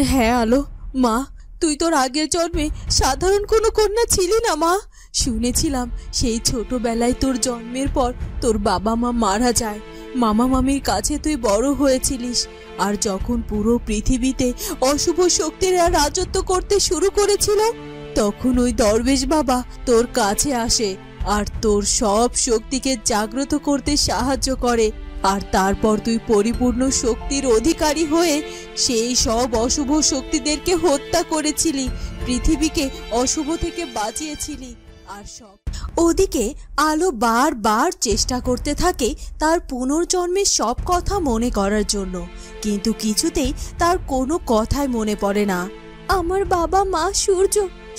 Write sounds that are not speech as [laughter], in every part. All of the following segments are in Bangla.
হ্যাঁ আলো। মা, তুই তোর আগের জন্মে সাধারণ কোনো কন্যা ছিলি না, মা? শুনেছিলাম সেই ছোটবেলায় তোর জন্মের পর তোর বাবা মা মারা যায়। মামা মামির কাছে তুই বড় হয়েছিলিস। আর যখন পুরো পৃথিবীতে অশুভ শক্তিরা রাজত্ব করতে শুরু করেছিল, তখন ওই দরবেশ বাবা তোর কাছে আসে আর তোর সব শক্তিকে জাগ্রত করতে সাহায্য করে। আর তারপর তুই পরিপূর্ণ শক্তির অধিকারী হয়ে সেই সব অশুভ শক্তিদেরকে হত্যা করেছিলি, পৃথিবীকে অশুভ থেকে বাঁচিয়েছিলি আর সব। ওদিকে আলো বারবার চেষ্টা করতে থাকে তার পুনর্জন্মের সব কথা মনে করার জন্য, কিন্তু কিছুতেই তার কোনো কথাই মনে পড়ে না। আমার বাবা মা, সূর্য,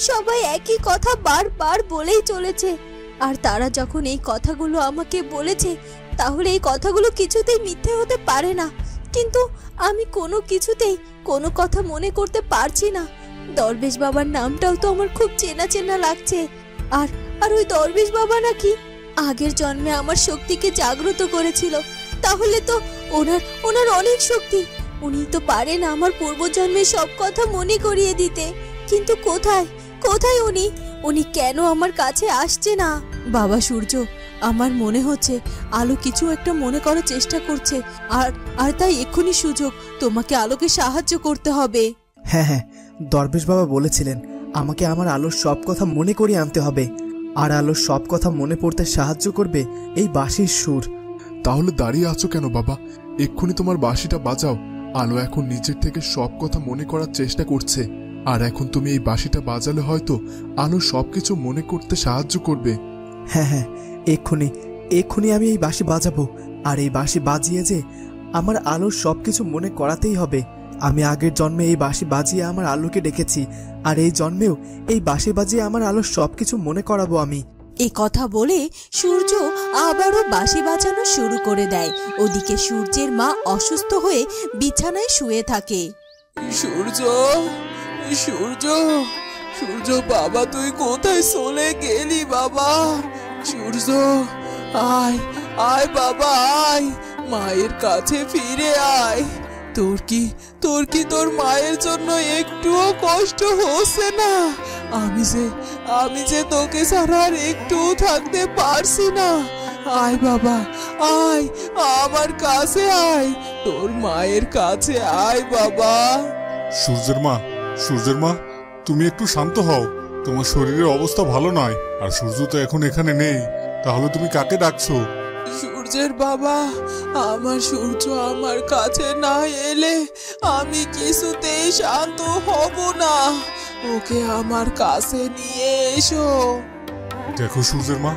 সবাই একই কথা বারবার বলেই চলেছে। আর তারা যখন এই কথাগুলো আমাকে বলেছে তাহলে এই কথাগুলো কিছুতেই মিথ্যে হতে পারে না। কিন্তু আমি কোনো কিছুতেই কোনো কথা মনে করতে পারছি না। দরবেশ বাবার নামটাও তো আমার খুব চেনা চেনা লাগছে। আর আর ওই দরবেশ বাবা নাকি আগের জন্মে আমার শক্তিকে জাগ্রত করেছিল। তাহলে তো ওনার ওনার অনেক শক্তি। উনি তো পারেন আমার পূর্বজন্মের সব কথা মনে করিয়ে দিতে। কিন্তু কোথায় কোথায় উনি? উনি কেন আমার কাছে আসছে না? বাবা সূর্য আমার মনে হচ্ছে আলো কিছু একটা মনে করার চেষ্টা করছে আর আর তাই এক্ষুনি সুযোগ তোমাকে আলোকে সাহায্য করতে হবে। হ্যাঁ হ্যাঁ দরবেশ বাবা বলেছিলেন আমাকে আমার আলোর সব কথা মনে করিয়ে আনতে হবে আর আলোর সব কথা মনে পড়তে সাহায্য করবে এই বাঁশির সুর। তাহলে দাঁড়িয়ে আছো কেন বাবা? এক্ষুনি তোমার বাঁশিটা বাজাও। আলো এখন নিজের থেকে সব কথা মনে করার চেষ্টা করছে আর এখন তুমি এই বাঁশিটা বাজালে হয়তো আলো সবকিছু মনে করতে সাহায্য করবে। হ্যাঁ হ্যাঁ এক্ষুনি এক্ষুনি আমি এই বাঁশি বাজাবো। আর এই বাঁশি বাজিয়ে যে আমার আলোর সব কিছু মনে করাতেই হবে। আমি আগের জন্মে এই বাঁশি বাজিয়ে আমার আলোকে ডেকেছি। আর এই জন্মেও এই বাঁশি বাজিয়ে আমার আলোর সব কিছু মনে করাবো আমি। এ কথা বলে সূর্য আবারও বাঁশি বাজানো শুরু করে দেয়। ওদিকে সূর্যের মা অসুস্থ হয়ে বিছানায় শুয়ে থাকে। সূর্য সূর্য সূর্য বাবা তুই কোথায় চলে গেলি বাবা? সূর্য, আয় আয় বাবা, আয়। মায়ের কাছে ফিরে আয়। তোর কি তোর কি তোর মায়ের জন্য একটুও কষ্ট হচ্ছে না? আমি যে আমি যে তোকে ছাড়া আর একটুও থাকতে পারছি না। আয় বাবা, আয়, আমার কাছে আয়। তোর মায়ের কাছে আয় বাবা। সূর্যের মা সূর্যের মা, তুমি একটু শান্ত হও। তোমার শরীরের অবস্থা ভালো নয়। আর সূর্য তো এখন এখানে নেই তাহলে তুমি কাকে ডাকছো? সূর্যের বাবা আমার সূর্য আমার কাছে না এলে আমি কিছুতেই শান্ত হব না। ওকে আমার কাছে নিয়ে এসো। দেখো সূর্যের মা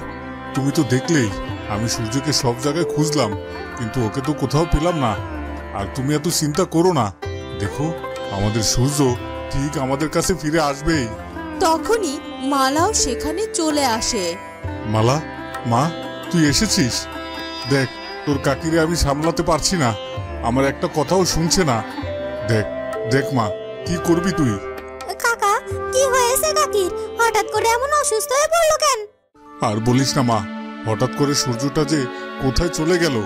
তুমি তো দেখলেই আমি সূর্যকে সব জায়গায় খুঁজলাম কিন্তু ওকে তো কোথাও পেলাম না। আর তুমি এত চিন্তা করো না। দেখো আমাদের সূর্য ঠিক আমাদের কাছে ফিরে আসবেই। তখনই মালাও সেখানে চলে আসে। মালা? মা তুই এসেছিস? দেখ তোর কাকিরে আমি সামলাতে পারছি না। আমার একটা কথাও শুনছে না। দেখ দেখ মা কি করবি তুই? কাকা কি হয়েছে কাকির? হঠাৎ করে এমন অসুস্থ হয়ে পড়ল কেন? আর বলিস না মা হঠাৎ করে সূর্যটা যে কোথায় চলে গেল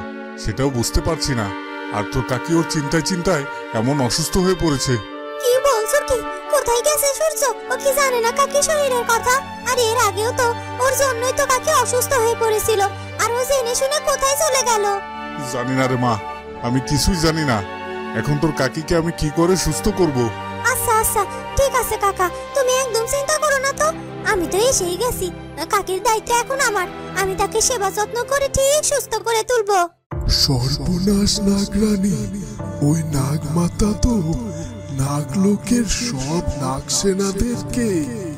সেটাও বুঝতে পারছি না। আর তোর কাকি ওর চিন্তায় চিন্তায় এমন অসুস্থ হয়ে পড়েছে। কি বলছো কি? কোথায় গেছে সূর্য? ও কি জানে না কাকি শরীরের কথা? আর এর আগেও তো ওর জন্যই তো কাকি অসুস্থ হয়ে পড়েছিল। আর ও জেনে শুনে কোথায় চলে গেল? জানি না রে মা আমি কিছুই জানি না। এখন তোর কাকিকে আমি কি করে সুস্থ করব? আচ্ছা আচ্ছা ঠিক আছে কাকা তুমি একদম চিন্তা করো না তো। আমি তো এসেই গেছি কাকির দায়িত্ব এখন আমার। আমি তাকে সেবা যত্ন করে ঠিক সুস্থ করে তুলবো। সর্বনাশ নাগরানী ওই নাগমাতা তো নাগলোকের সব নাগ সেনাদেরকে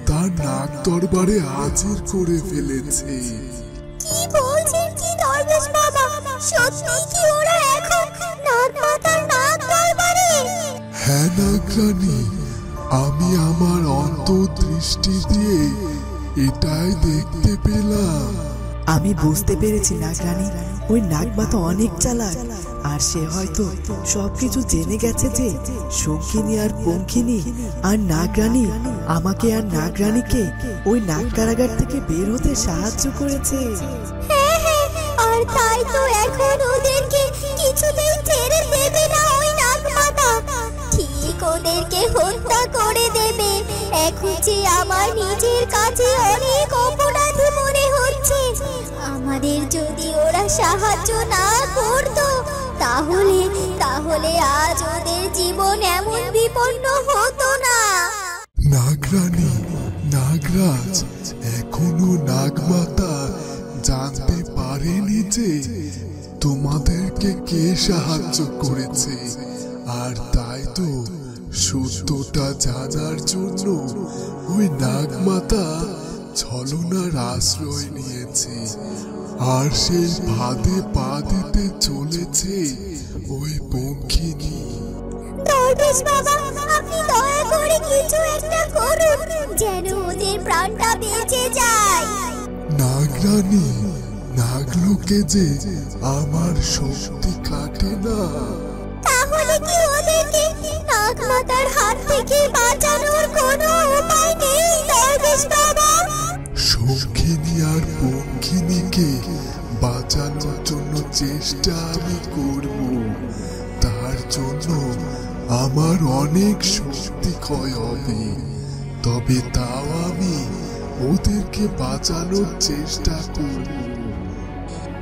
তার নাগ দরবারে হাজির করে ফেলেছে। কি বলছেন? কি দরবেশ বাবা? সত্যি কি ওরা এখন নাগ মাতার নাগ দরবারে? হ্যাঁ নাগরানী আমি আমার অন্তর্দৃষ্টি দিয়ে এটাই দেখতে পেলাম। আমি বুঝতে পেরেছি নাগরানী ওই নাগমা তো অনেক চালাক। আর সে হয়তো সবকিছু জেনে গেছে যে শঙ্কিনী আর পঙ্কিনী আর নাগরানী, আমাকে আর নাগরানীকে ওই নাগ কারাগার থেকে বের হতে সাহায্য করেছে। হ্যাঁ হ্যাঁ আর তাই তো এখন ওদেরকে কিছুতেই ছেড়ে দেবে না ওই নাগ মাতা ঠিক ওদেরকে এখন যে আমার নিজের কাছে অনেক অপরাধী মনে হচ্ছে। আমাদের যদি ওরা সাহায্য না তাহলে তাহলে আজ ওদের জীবন এমন বিপন্ন হতো না। নাগরানী, নাগরাজ, এখনও নাগমাতা জানতে পারেনি যে তোমাদেরকে কে সাহায্য করেছে। আর তাই তো সত্যটা জানার জন্য ওই নাগমাতা ছলনার আশ্রয় নিয়েছে আর সেই ফাঁদে পা দিতে চলেছে ওই পঙ্খিনী। দরবেশ বাবা আপনি দয়া করে কিছু একটা করুন যেন ওদের প্রাণটা বেঁচে যায়। নাগরানী নাগলোকে যে আমার শক্তি কাটে না। তাহলে কি ওদেরকে? নাগমাতার হাত থেকে বাঁচানোর কোনো উপায় নেই দরবেশ বাবা। শঙ্খিনী আর পঙ্খিনীকে বাঁচানোর জন্য চেষ্টা আমি করব। তার জন্য আমার অনেক শক্তি ক্ষয় হবে। তবে তাও আমি ওদেরকে বাঁচানোর চেষ্টা করব।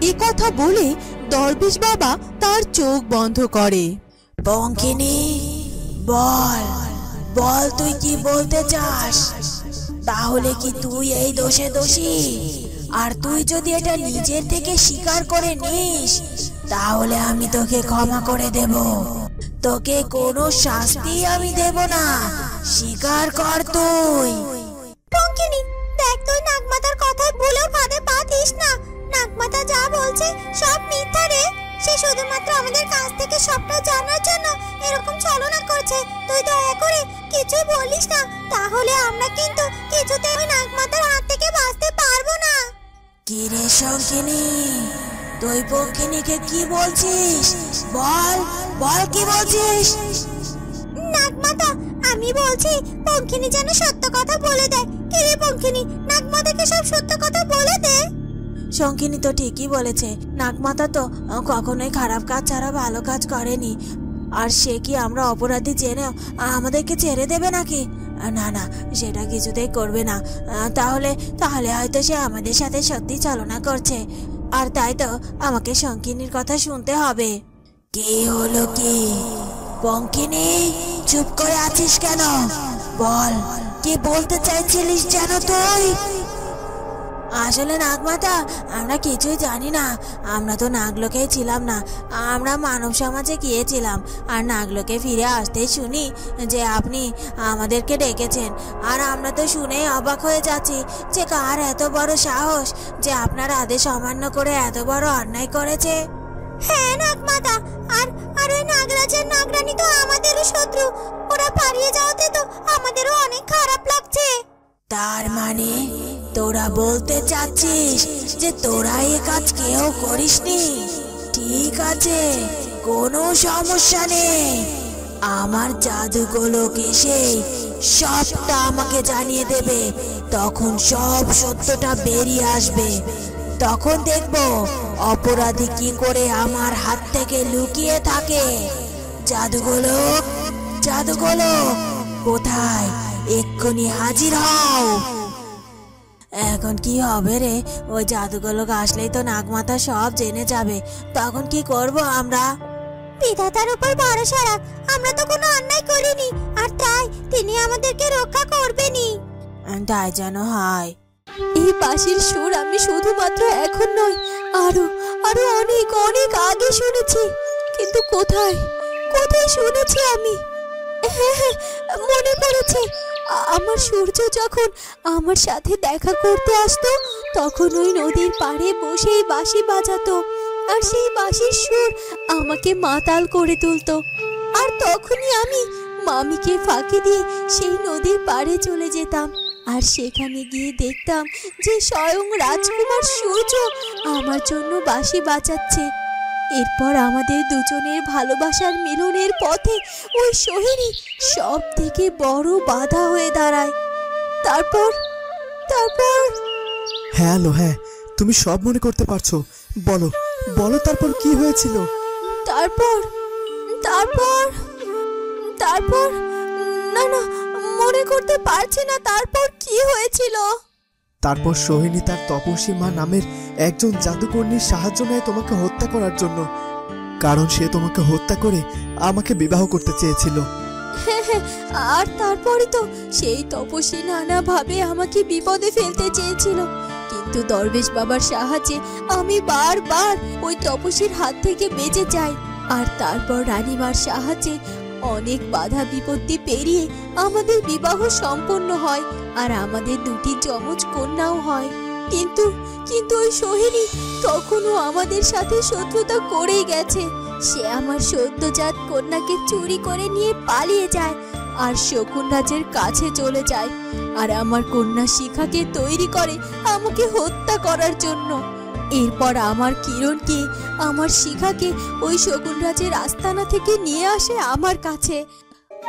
এ কথা বলে দরবেশ বাবা তার চোখ বন্ধ করে। পঙ্কিনি বল বল তুই কি বলতে চাস? তাহলে কি তুই এই দোষে দোষী? আর তুই যদি এটা নিজের থেকে স্বীকার করে নিস, তাহলে আমি তোকে ক্ষমা করে দেব। তোকে কোনো শাস্তি আমি দেব না। স্বীকার কর তুই। টঙ্কিনি দেখ তুই নাগমাতার কথায় ভুলেও ফাঁদে পা দিস না। নাগমাতা যা বলছে সব মিথ্যা রে। সে শুধুমাত্র আমাদের কাছ থেকে সবটা জানার জন্য এরকম ছলনা করছে। তুই দয়া করে কিছু বলিস না। তাহলে আমরা কিন্তু কিছুতে ওই নাগমাতার হাত থেকে বাঁচতে পারব না। কি রে শঙ্কিনী তুই পঙ্কিনীকে কি বলছিস? বল বল কি বলছিস? নাগমাতা আমি বলছি পঙ্খিনী যেন সত্য কথা বলে দেয়। কে রে পঙ্খিনী নাগমাতাকে সব সত্য কথা বলে দে। শঙ্কিনী তো ঠিকই বলেছে, নাগমাতা তো কখনোই খারাপ কাজ ছাড়া ভালো কাজ করেনি। আর সে কি আমরা অপরাধী জেনে আমাদেরকে ছেড়ে দেবে নাকি? না না, সেটা কিছুতেই করবে না। তাহলে তাহলে হয়তো সে আমাদের সাথে সত্যি চালনা করছে। আর তাই তো আমাকে শঙ্কিনীর কথা শুনতে হবে। কি হলো কি? পঙ্কিনী, চুপ করে আছিস কেন? বল, কি বলতে চাইছিলিস যেন তুই? আসলে নাগমাতা আমরা কিছুই জানি না। আমরা তো নাগলোকেই ছিলাম না। আমরা মানব সমাজে গিয়েছিলাম আর নাগলোকে ফিরে আসতে শুনি যে আপনি আমাদেরকে ডেকেছেন। আর আমরা তো শুনেই অবাক হয়ে যাচ্ছি যে কার এত বড় সাহস যে আপনার আদেশ অমান্য করে এত বড় অন্যায় করেছে। হ্যাঁ নাগমাতা আর আর ওই নাগরাজের নাগরানী তো আমাদেরও শত্রু। ওরা পালিয়ে যাওয়াতে তো আমাদেরও অনেক খারাপ লাগছে। তার মানে তোরা বলতে চাচ্ছিস যে তোরা এ কাজ কেউ করিসনি? ঠিক আছে, কোনো সমস্যা নেই। আমার জাদুগোলক এসে সবটা আমাকে জানিয়ে দেবে। তখন সব সত্যটা বেরিয়ে আসবে। তখন দেখব অপরাধী কি করে আমার হাত থেকে লুকিয়ে থাকে। জাদুগোলক জাদুগোলক কোথায়? এক্ষুনি হাজির হও। এখন কি হবে রে? ওই জাদুগোলক আসলেই তো নাগমাতা সব জেনে যাবে। তখন কি করব আমরা? বিধাতার উপর ভরসা রাখ। আমরা তো কোনো অন্যায় করিনি আর তাই তিনি আমাদেরকে রক্ষা করবেনই। তাই যেন হয়। এই বাঁশির সুর আমি শুধুমাত্র এখন নয় আরও আরও অনেক অনেক আগে শুনেছি। কিন্তু কোথায় কোথায় শুনেছি আমি? হ্যাঁ হ্যাঁ আমার সূর্য যখন আমার সাথে দেখা করতে আসতো, তখন ওই নদীর পাড়ে বসেই বাঁশি বাজাতো। আর সেই বাঁশির সুর আমাকে মাতাল করে তুলতো। আর তখনই আমি মামিকে ফাঁকি দিয়ে সেই নদীর পাড়ে চলে যেতাম। আর সেখানে গিয়ে দেখতাম যে স্বয়ং রাজকুমার সূর্য আমার জন্য বাঁশি বাজাচ্ছে। এরপর আমাদের দুজনের ভালোবাসার মিলনের পথে ওই সোহেরি সব থেকে বড় বাধা হয়ে দাঁড়ায়। তারপর তারপর? হ্যাঁ আলো হ্যাঁ তুমি সব মনে করতে পারছ। বলো বলো তারপর কি হয়েছিল? তারপর তারপর তারপর? না না মনে মনে করতে পারছি না তারপর কি হয়েছিল। তারপর সোহিনী তার তপস্বী মা নামের একজন জাদুকর্ণীর সাহায্য নেয় তোমাকে হত্যা করার জন্য। কারণ সে তোমাকে হত্যা করে আমাকে বিবাহ করতে চেয়েছিল। [laughs] আর তারপরে তো সেই তপস্বী নানাভাবে আমাকে বিপদে ফেলতে চেয়েছিল। কিন্তু দরবেশ বাবার সাহায্যে আমি বারবার ওই তপস্বীর হাত থেকে বেঁচে যাই। আর তারপর রানীমার সাহায্যে অনেক বাধা বিপত্তি পেরিয়ে আমাদের বিবাহ সম্পন্ন হয় আর আমাদের দুটি যমজ কন্যাও হয়। কিন্তু কিন্তু ওই সোহিনী তখনও আমাদের সাথে শত্রুতা করেই গেছে। সে আমার সদ্যজাত কন্যাকে চুরি করে নিয়ে পালিয়ে যায় আর শকুন রাজের কাছে চলে যায়। আর আমার কন্যা শিখাকে তৈরি করে আমাকে হত্যা করার জন্য। এরপর আমার কিরণকে, আমার শিখাকে ওই শকুন রাজের আস্তানা থেকে নিয়ে আসে আমার কাছে।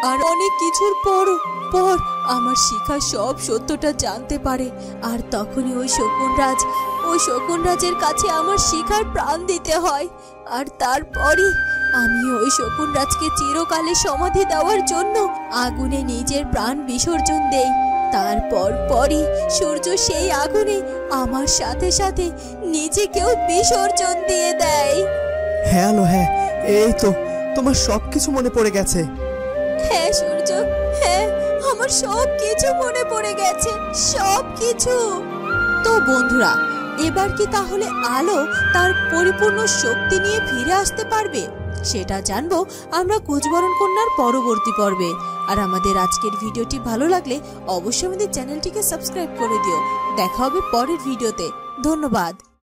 আর অনেক কিছুর পর পর আমার শিখা সব সত্যটা জানতে পারে। আর তখনই ওই শকুন রাজ, ওই শকুন রাজের কাছে আমার শিখার প্রাণ দিতে হয়। আর তারপরই আমি ওই শকুন রাজকে চিরকালে সমাধি দেওয়ার জন্য আগুনে নিজের প্রাণ বিসর্জন দেই। তারপর পরই সূর্য সেই আগুনে আমার সাথে সাথে নিজেকেও বিসর্জন দিয়ে দেয়। হ্যাঁ আলো হ্যাঁ এই তো তোমার সব কিছু মনে পড়ে গেছে। হ্যাঁ সূর্য হ্যাঁ আমার সব কিছু মনে পড়ে গেছে সব কিছু তো বন্ধুরা এবার কি তাহলে আলো তার পরিপূর্ণ শক্তি নিয়ে ফিরে আসতে পারবে? সেটা জানব আমরা কুচবরণ কন্যার পরবর্তী পর্বে। আর আমাদের আজকের ভিডিওটি ভালো লাগলে অবশ্যই আমাদের চ্যানেলটিকে সাবস্ক্রাইব করে দিও। দেখা হবে পরের ভিডিওতে। ধন্যবাদ।